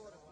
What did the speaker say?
Florida.